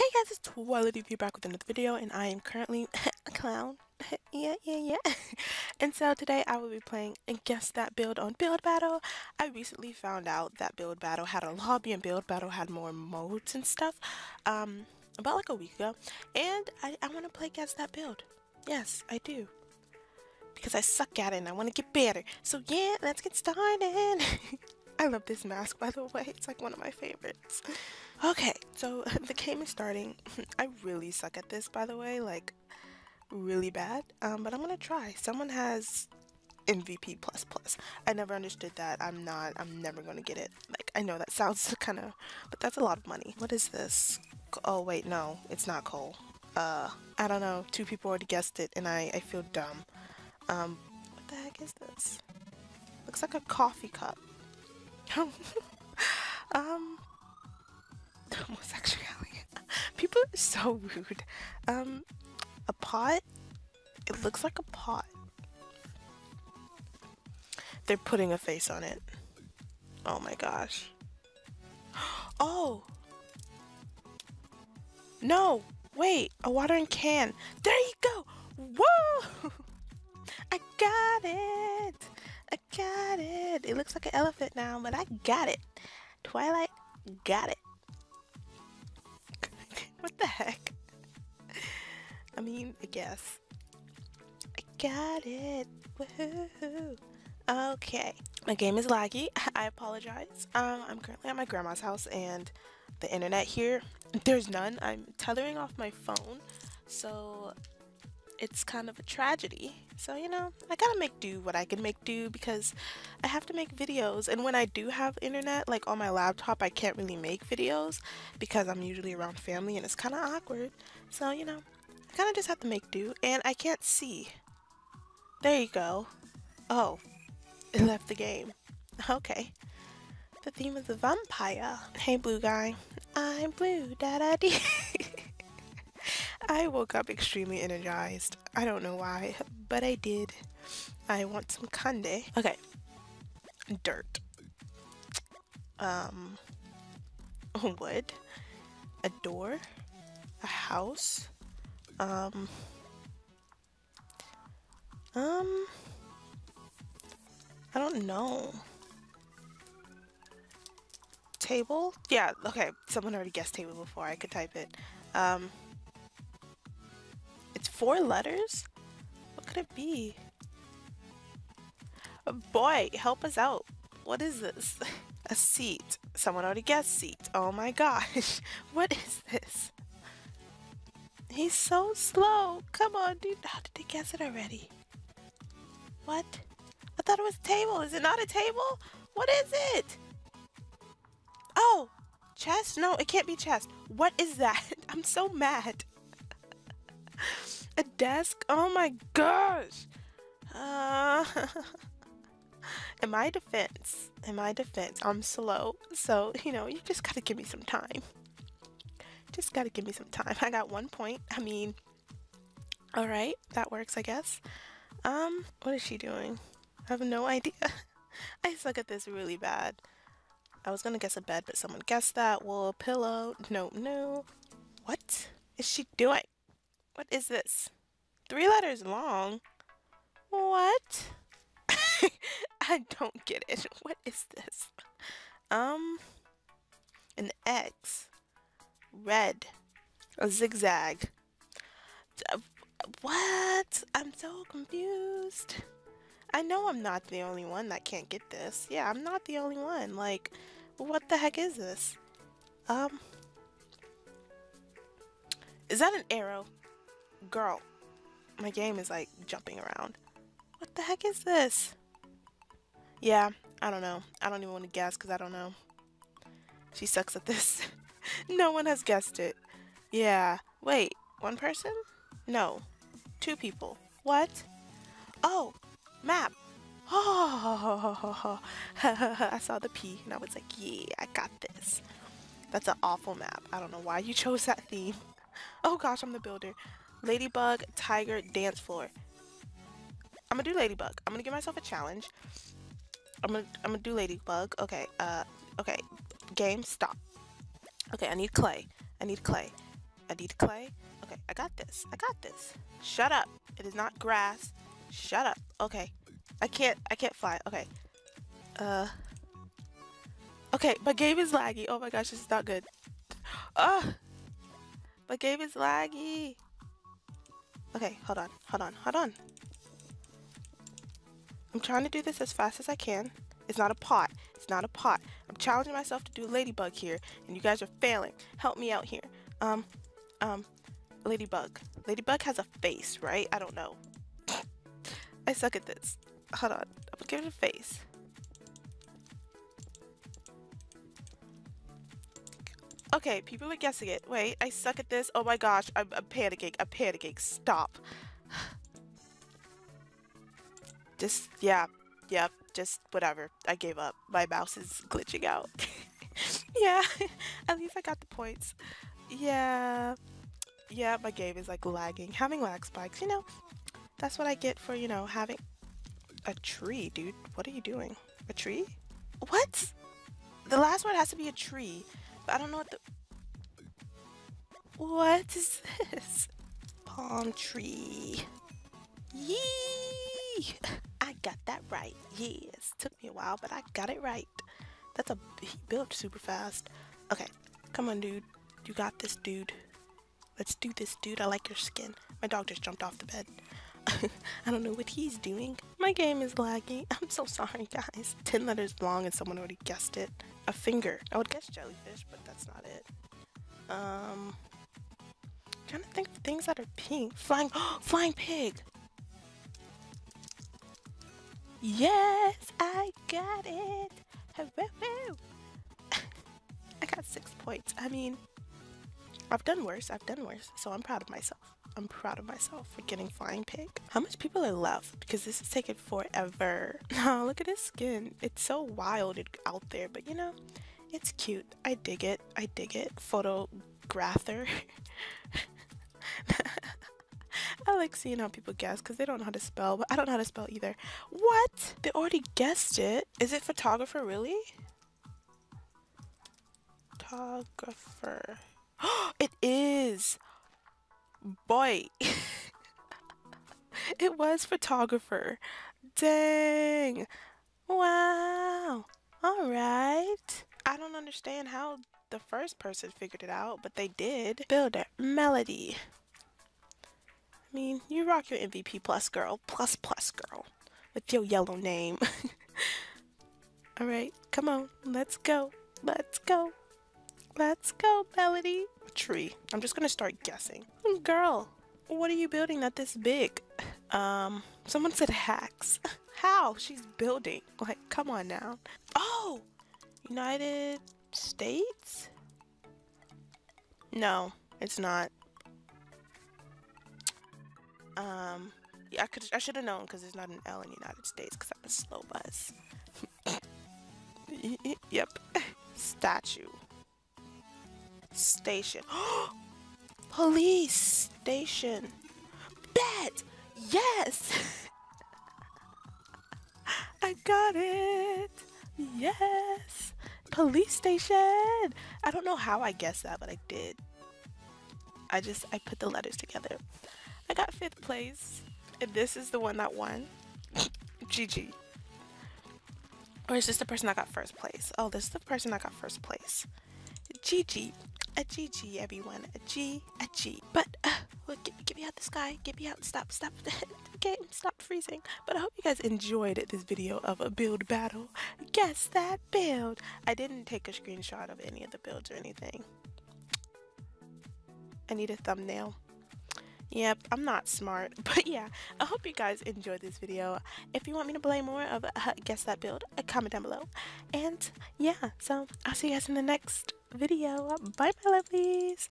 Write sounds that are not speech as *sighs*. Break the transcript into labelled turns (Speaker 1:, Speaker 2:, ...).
Speaker 1: Hey guys, it's Twilight back with another video, and I am currently *laughs* a clown. *laughs* yeah, yeah, yeah. *laughs* and so today I will be playing Guess That Build on Build Battle. I recently found out that Build Battle had a lobby and Build Battle had more modes and stuff um, about like a week ago. And I, I want to play Guess That Build. Yes, I do. Because I suck at it and I want to get better. So yeah, let's get started. I love this mask by the way, it's like one of my favorites. Okay, so *laughs* the game is starting. *laughs* I really suck at this by the way, like really bad. Um, but I'm gonna try. Someone has MVP plus plus. I never understood that. I'm not, I'm never gonna get it. Like, I know that *laughs* sounds kind of, but that's a lot of money. What is this? Oh wait, no, it's not coal. Uh, I don't know. Two people already guessed it and I, I feel dumb. Um, what the heck is this? Looks like a coffee cup. um, homosexuality. *laughs* People are so rude. Um, a pot? It looks like a pot. They're putting a face on it. Oh my gosh. *gasps* Oh! No! Wait! A watering can! There you go! Whoa! *laughs* I got it! I got it! It looks like an elephant now, but I got it! Twilight got it. I guess. I got it! Woohoo! Okay, my game is laggy. *laughs* I apologize. Um, I'm currently at my grandma's house and the internet here, there's none. I'm tethering off my phone, so it's kind of a tragedy. So, you know, I gotta make do what I can make do because I have to make videos. And when I do have internet, like on my laptop, I can't really make videos because I'm usually around family and it's kind of awkward. So, you know, I kind of just have to make do. And I can't see. There you go. Oh, it left the game. Okay. The theme is a vampire. Hey, blue guy. I'm blue. Da da dee. *laughs* I woke up extremely energized. I don't know why, but I did. I want some candy. Okay. Dirt. Um, *laughs* wood. A door. A house. Um, um, I don't know. Table? Yeah, okay. Someone already guessed table before. I could type it. Um, it's four letters? What could it be? Boy, help us out. What is this? *laughs* A seat. Someone already guessed seat. Oh my gosh. *laughs* What is this? He's so slow. Come on, dude. How did they guess it already? What? I thought it was a table. Is it not a table? What is it? Oh, chest? No, it can't be chest. What is that? *laughs* I'm so mad. *laughs* a desk? Oh my gosh. Uh, *laughs* in my defense, in my defense, I'm slow. So, you know, you just gotta give me some time. Just gotta give me some time. *laughs* I got one point. I mean, all right, that works, I guess. Um, what is she doing? I have no *laughs* idea. *laughs* I suck at this really bad. I was gonna guess a bed, but someone guessed that. Well, a pillow. No, no. What is she doing? What is this? Three letters long. What? I don't get it. What is this? Um, an X. Red. A zigzag. What? I'm so confused. I know I'm not the only one that can't get this. Yeah, I'm not the only one. Like, what the heck is this? Um, is that an arrow? Girl, my game is like jumping around. What the heck is this? Yeah, I don't know. I don't even want to guess because I don't know. She sucks at this. *laughs* no one has guessed it. Yeah. Wait, one person? No. Two people. What? Oh, map. Oh, *laughs* I saw the P and I was like, yeah, I got this. That's an awful map. I don't know why you *laughs* chose that theme. Oh gosh, I'm the builder. Ladybug, tiger, dance floor. I'm gonna do ladybug. I'm gonna give myself a challenge. I'm gonna I'm gonna do ladybug. Okay, uh okay. Game stop. Okay, I need clay. I need clay. I need clay. Okay, I got this. I got this. Shut up. It is not grass. Shut up. Okay. I can't I can't fly. Okay. Uh Okay, my game is laggy. Oh my gosh, this is not good. Oh, my game is laggy. Okay, hold on, hold on, hold on. I'm trying to do this as fast as I can. It's not a pot. It's not a pot. I'm challenging myself to do Ladybug here, and you guys are failing. Help me out here. Um, um, Ladybug. Ladybug has a face, right? I don't know. I suck at this. Hold on. I'm gonna give it a face. Okay, people are guessing it. Wait, I suck at this. Oh my gosh, I'm, I'm panicking. I'm panicking. Stop. *sighs* just, yeah, yeah, just whatever. I gave up. My mouse is glitching out. *laughs* yeah, *laughs* at least I got the points. Yeah, yeah, my game is like lagging. Having lag spikes, you know, that's what I get for, you know, having a tree, dude. What are you doing? A tree? What? The last word has to be a tree. I don't know what the... What is this? Palm tree. Yee! *laughs* Got that right. Yes. Took me a while, but I got it right. That's a... He built super fast. Okay. Come on, dude. You got this, dude. Let's do this, dude. I like your skin. My dog just jumped off the bed. *laughs* I don't know what he's doing. My game is lagging. *laughs* I'm so sorry, guys. 10 letters long and someone already guessed it. A finger. I would guess jellyfish, but that's not it. Um, I'm trying to think of things that are pink. Flying, *gasps* flying pig. Yes, I got it. *laughs* I got six points. I mean, I've done worse. I've done worse. So I'm proud of myself. I'm proud of myself for getting Flying Pig. How much people are left? Because this is taking forever. *laughs* Oh, look at his skin. It's so wild out there, but you know, it's cute. I dig it. I dig it. Photographer. *laughs* I like seeing how people guess because they don't know how to spell, but I don't know how to spell either. What? They already guessed it. Is it photographer really? Photographer. *gasps* it is boy *laughs* it was photographer dang wow all right i don't understand how the first person figured it out but they did builder melody i mean you rock your mvp plus girl plus plus girl with your yellow name *laughs* all right come on let's go let's go let's go melody tree. I'm just gonna start guessing. Girl, what are you building that this big? Um, someone said hacks. *laughs* How? She's building. Like, come on now. Oh! United States? No, it's not. Um, yeah, I could I should have known because there's not an L in the United States because I'm a slow buzz. *laughs* yep. *laughs* Statue. Station. *gasps* Police station. Bet! Yes! *laughs* I got it! Yes! Police station! I don't know how I guessed that, but I did. I just, I put the letters together. I got fifth place. And this is the one that won. GG. Or is this the person that got first place? Oh, this is the person that got first place. GG a GG, everyone. A G, a G. But, uh, well, get, get me out the sky. Get me out. Stop, stop. okay, *laughs* stop freezing. But I hope you guys enjoyed this video of a build battle. Guess that build. I didn't take a screenshot of any of the builds or anything. I need a thumbnail. Yep, I'm not smart. *laughs* But yeah, I hope you guys enjoyed this video. If you want me to play more of uh, Guess That Build, uh, comment down below. And yeah, so I'll see you guys in the next video. Bye, my lovelies.